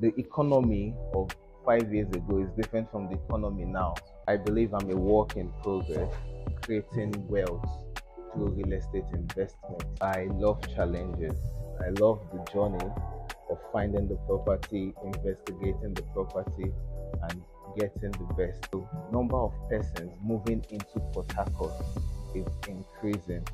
the economy of five years ago is different from the economy now. I believe I'm a work in progress, creating wealth through real estate investment. I love challenges. I love the journey of finding the property, investigating the property, and getting the best. The number of persons moving into Port Harcourt is increasing.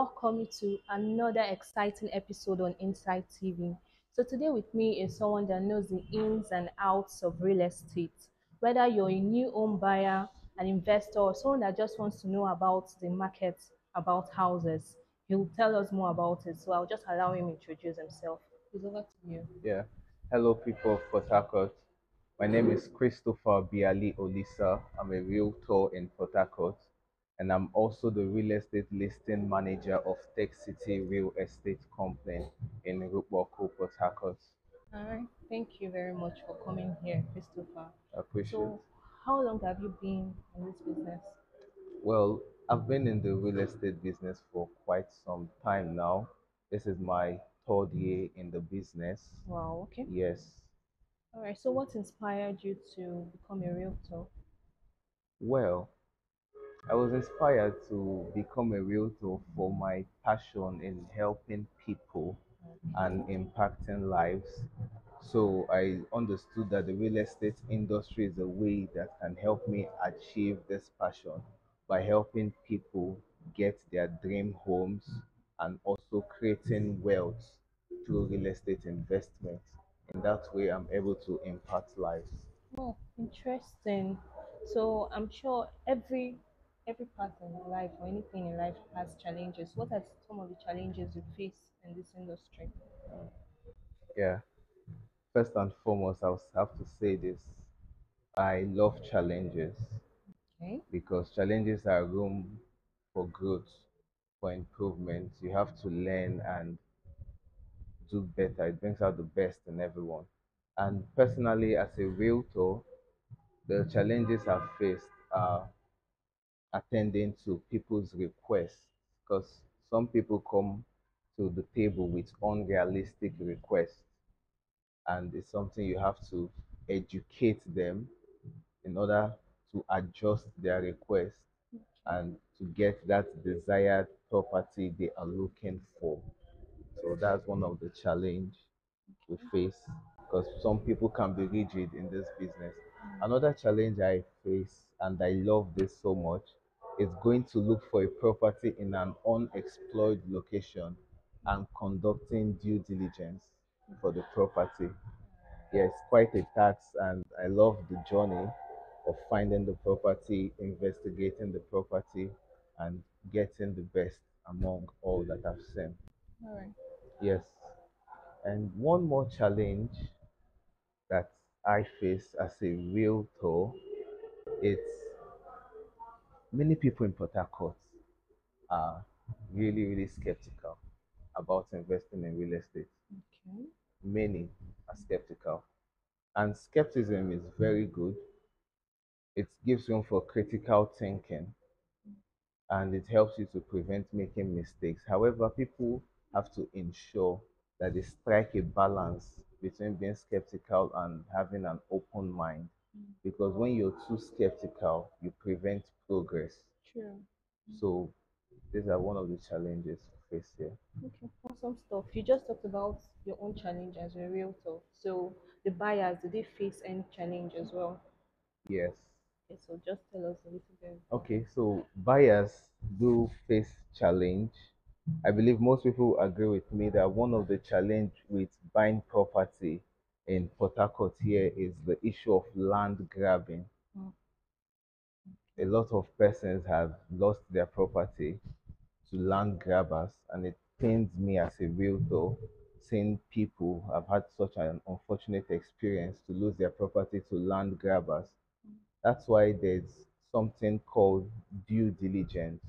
Welcome you to another exciting episode on Insight TV. So, today with me is someone that knows the ins and outs of real estate. Whether you're a new home buyer, an investor, or someone that just wants to know about the market, about houses, he'll tell us more about it. So, I'll just allow him to introduce himself. It's over to you. Yeah. Hello, people of Port Harcourt. My name is Christopher Biali Olisa. I'm a realtor in Port Harcourt, and I'm also the real estate listing manager of Tech City Real Estate Company in Rupokwu, Port Harcourt. All right. Thank you very much for coming here, Christopher. I appreciate So, how long have you been in this business? Well, I've been in the real estate business for quite some time now. This is my third year in the business. Wow, okay. Yes. All right. So, what inspired you to become a realtor? Well, I was inspired to become a realtor for my passion in helping people and impacting lives. So I understood that the real estate industry is a way that can help me achieve this passion by helping people get their dream homes and also creating wealth through real estate investment. In that way, I'm able to impact lives. Oh, interesting. So, I'm sure every every part in life or anything in life has challenges. What are some of the challenges you face in this industry? Yeah. First and foremost, I have to say this. I love challenges Okay. because challenges are room for growth, for improvement. You have to learn and do better. It brings out the best in everyone. And personally, as a realtor, the challenges I've faced are attending to people's requests because some people come to the table with unrealistic requests and it's something you have to educate them in order to adjust their request and to get that desired property they are looking for. So that's one of the challenge we face because some people can be rigid in this business. Another challenge I face and I love this so much is going to look for a property in an unexplored location and conducting due diligence for the property. Yes, quite a task, and I love the journey of finding the property, investigating the property, and getting the best among all that I've seen. All right. Yes, and one more challenge that I face as a realtor is many people in Port Harcourt are really, really skeptical about investing in real estate. Okay. Many are skeptical. And skepticism is very good. It gives room for critical thinking and it helps you to prevent making mistakes. However, people have to ensure that they strike a balance between being skeptical and having an open mind. Because when you're too skeptical, you prevent progress. True. So, these are one of the challenges we face here. Okay. Awesome stuff. You just talked about your own challenge as a realtor. So, the buyers, did they face any challenge as well? Yes. Okay. So, just tell us a little bit. Okay, so buyers do face challenge. I believe most people agree with me that one of the challenge with buying property in Port Harcourt here is the issue of land grabbing. Mm. A lot of persons have lost their property to land grabbers, and it pains me as a realtor seeing people have had such an unfortunate experience to lose their property to land grabbers. That's why there's something called due diligence.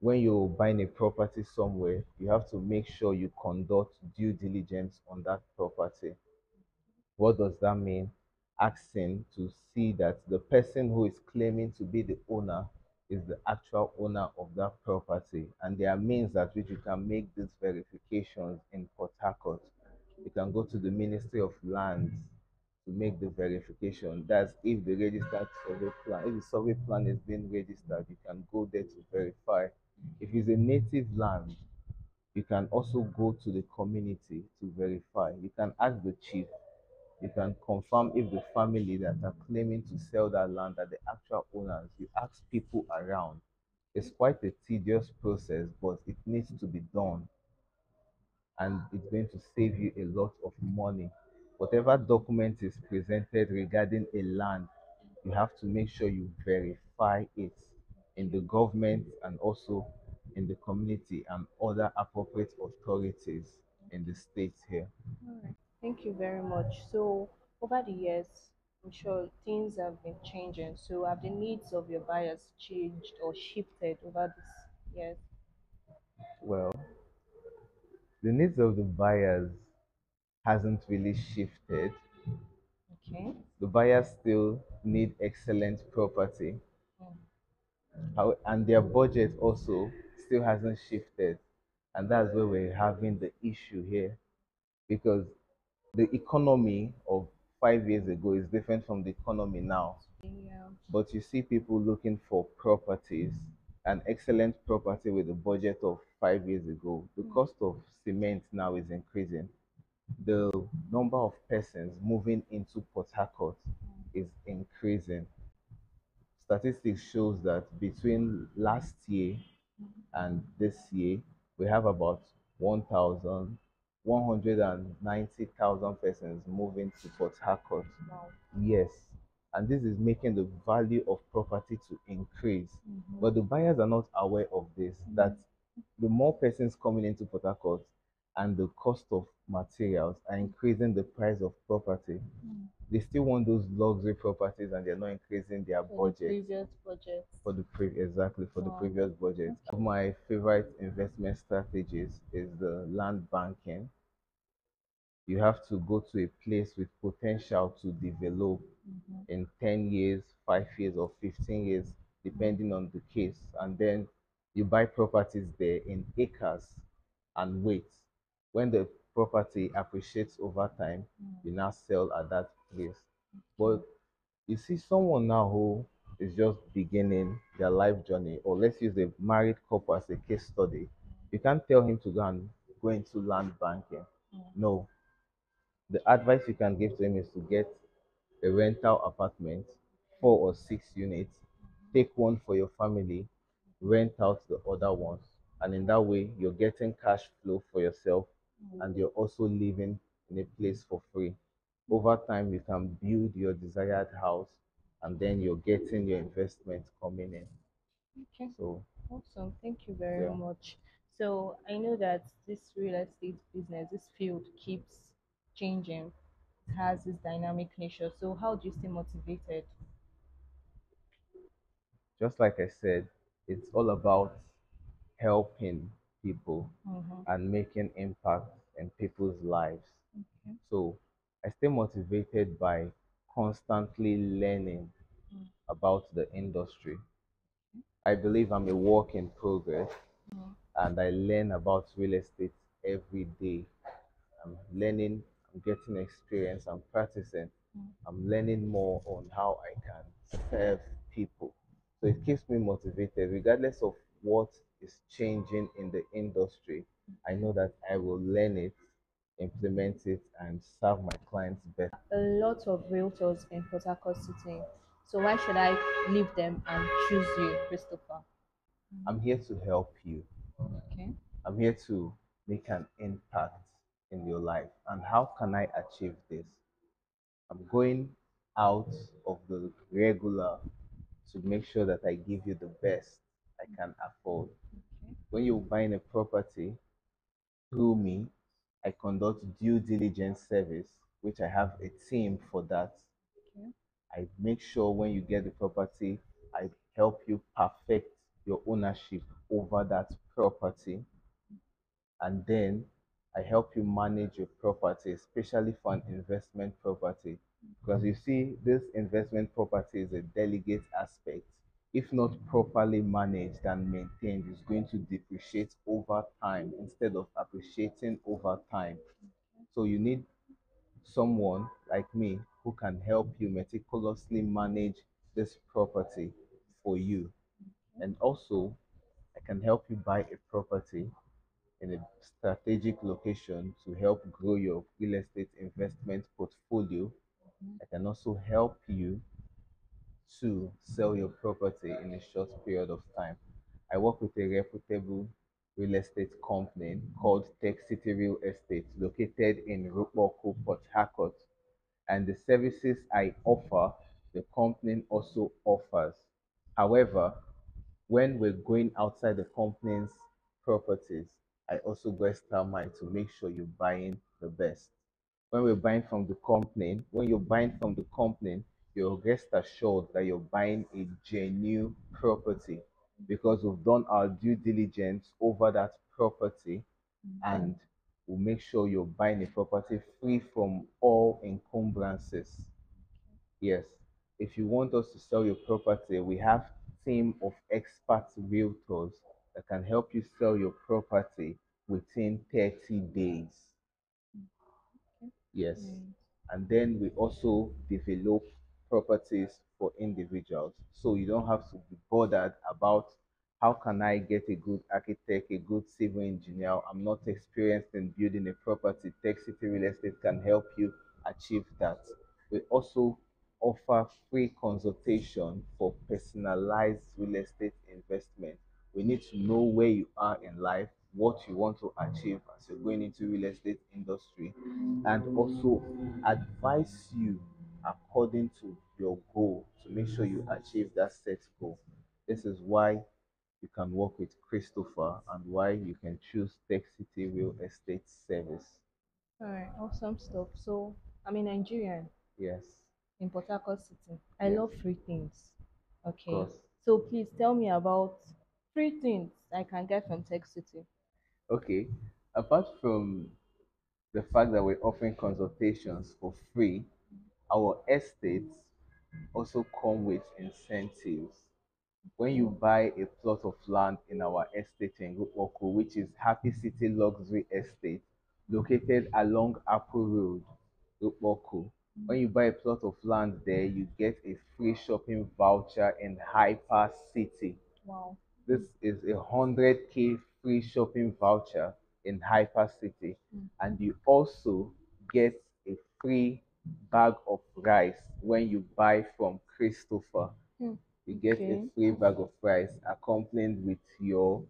When you're buying a property somewhere, you have to make sure you conduct due diligence on that property. What does that mean? asking to see that the person who is claiming to be the owner is the actual owner of that property. And there are means at which you can make these verifications in Port Harcourt. You can go to the Ministry of Lands to make the verification. That's if the registered survey plan, if the survey plan is being registered, you can go there to verify. If it's a native land, you can also go to the community to verify. You can ask the chief. You can confirm if the family that are claiming to sell that land are the actual owners. You ask people around. It's quite a tedious process, but it needs to be done. And it's going to save you a lot of money. Whatever document is presented regarding a land, you have to make sure you verify it in the government and also in the community and other appropriate authorities in the states here. All right. Thank you very much. So, over the years, I'm sure things have been changing. So, have the needs of your buyers changed or shifted over this years? Well, the needs of the buyers hasn't really shifted. Okay. The buyers still need excellent property. How, and their budget also still hasn't shifted. And that's where we're having the issue here because the economy of five years ago is different from the economy now. Yeah. But you see people looking for properties, an excellent property with a budget of five years ago. The mm. cost of cement now is increasing. The number of persons moving into Port Harcourt mm. is increasing. Statistics shows that between last year and this year, we have about 1,000, 190,000 persons moving to Port Harcourt. Wow. Yes. And this is making the value of property to increase. Mhm. But the buyers are not aware of this, that the more persons coming into Port Harcourt and the cost of materials are increasing the price of property. Mm. They still want those luxury properties and they're not increasing their For the budget previous budget. for the pre- exactly for the previous budget. My favorite investment strategies is the land banking. You have to go to a place with potential to develop Mhm. in 10 years, 5 years, or 15 years, depending on the case. And then you buy properties there in acres and wait. When the property appreciates over time, Mm. you now sell at that place. But you see someone now who is just beginning their life journey, or let's use a married couple as a case study, you can't tell him to go and go into land banking. Mm. No. The advice you can give to him is to get a rental apartment, four or six units, take one for your family, rent out the other ones. And in that way, you're getting cash flow for yourself and you're also living in a place for free. Over time, you can build your desired house and then you're getting your investment coming in. Okay. So, Awesome. Thank you very Yeah. much. So I know that this real estate business, this field keeps changing. It has this dynamic nature. So how do you stay motivated? just like I said, it's all about helping people Mhm. and making impact in people's lives. Okay. So I stay motivated by constantly learning Mm. about the industry. I believe I'm a work in progress Mm. and I learn about real estate every day. I'm learning, I'm getting experience, I'm practicing, Mm. I'm learning more on how I can serve people. So it keeps me motivated regardless of what is changing in the industry. I know that I will learn it, implement it, and serve my clients better. A lot of realtors in Port Harcourt City. So why should I leave them and choose you, Christopher? I'm here to help you. Okay. I'm here to make an impact in your life. And how can I achieve this? I'm going out of the regular to make sure that I give you the best I can afford. Okay. When you're buying a property through me, I conduct due diligence service, which I have a team for that. Okay. I make sure when you get the property, I help you perfect your ownership over that property. And then I help you manage your property, especially for an investment property. Because you see, this investment property is a delegate aspect. If not properly managed and maintained, is going to depreciate over time instead of appreciating over time. So you need someone like me who can help you meticulously manage this property for you. And also, I can help you buy a property in a strategic location to help grow your real estate investment portfolio. I can also help you to sell your property in a short period of time. I work with a reputable real estate company called Tech City Real Estate located in Rupokwu, Port Harcourt. And the services I offer, the company also offers. However, when we're going outside the company's properties, I also go extra mile to make sure you're buying the best. When we're buying from the company, when you're buying from the company, you're rest assured that you're buying a genuine property because we've done our due diligence over that property mm-hmm. and we'll make sure you're buying a property free from all encumbrances. Yes, if you want us to sell your property, we have team of expert realtors that can help you sell your property within 30 days. Mm-hmm. Yes. And then we also develop properties for individuals. So you don't have to be bothered about how can I get a good architect, a good civil engineer? I'm not experienced in building a property. Tech City Real Estate can help you achieve that. We also offer free consultation for personalized real estate investment. We need to know where you are in life, what you want to achieve as you're going into real estate industry, and also advise you according to your goal to make sure you achieve that set goal. This is why you can work with Christopher and why you can choose Tech City Real Estate Service. All right, awesome stuff. So, I'm a Nigerian Yes, in Port Harcourt City. I Yes. love free things. Okay. So, please tell me about free things I can get from Tech City. Okay, apart from the fact that we're offering consultations for free, our estates also come with incentives. When you buy a plot of land in our estate in Rupokwu, which is Happy City Luxury Estate, located along Apple Road, Rupokwu, when you buy a plot of land there, you get a free shopping voucher in Hyper City. Wow. This is a 100k free shopping voucher in Hyper City, Mm. and you also get a free bag of rice when you buy from Christopher. Mm, You get okay. a free bag of rice accompanied with your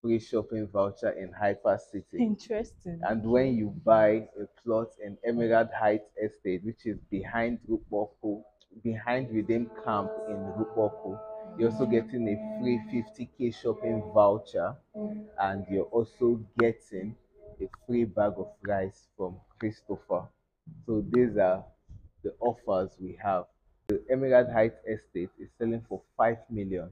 free shopping voucher in Hyper City. Interesting. And when you buy a plot in Emerald Heights Estate, which is behind Rupokwu, behind Redeem Camp in Rupokwu, you're also getting a free 50k shopping voucher Mm. and you're also getting a free bag of rice from Christopher. So these are the offers we have. The Emerald Heights Estate is selling for 5 million,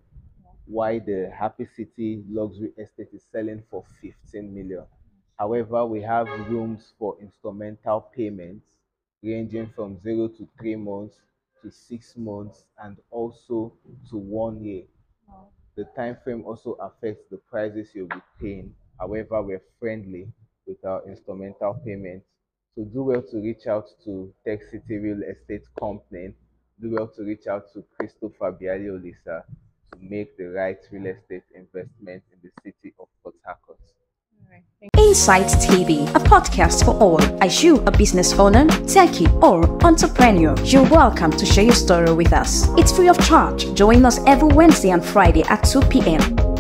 while the Happy City Luxury Estate is selling for 15 million. However, we have rooms for instrumental payments ranging from 0 to 3 months to 6 months and also to 1 year. The time frame also affects the prices you'll be paying. However, we're friendly with our instrumental payments. So do well to reach out to Tech City Real Estate Company. Do well to reach out to Christopher Biali Olisa to make the right real estate investment in the city of Port Harcourt. All right. Insight TV, a podcast for all. Are you a business owner, techie, or entrepreneur? You're welcome to share your story with us. It's free of charge. Join us every Wednesday and Friday at 2 p.m.